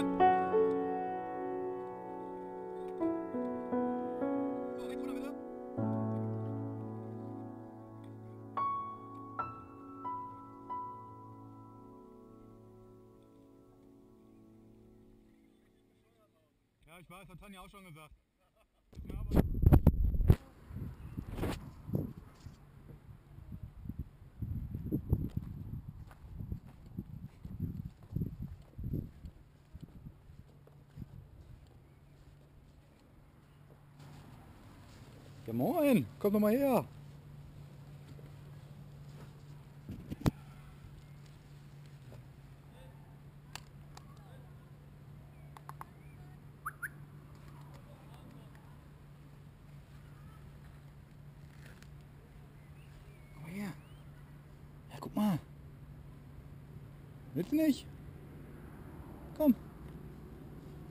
Ja, ich weiß, hat Tanja auch schon gesagt. Ja, aber Ja moin, komm doch mal her. Komm guck mal. Willst du nicht? Komm.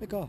Lecker.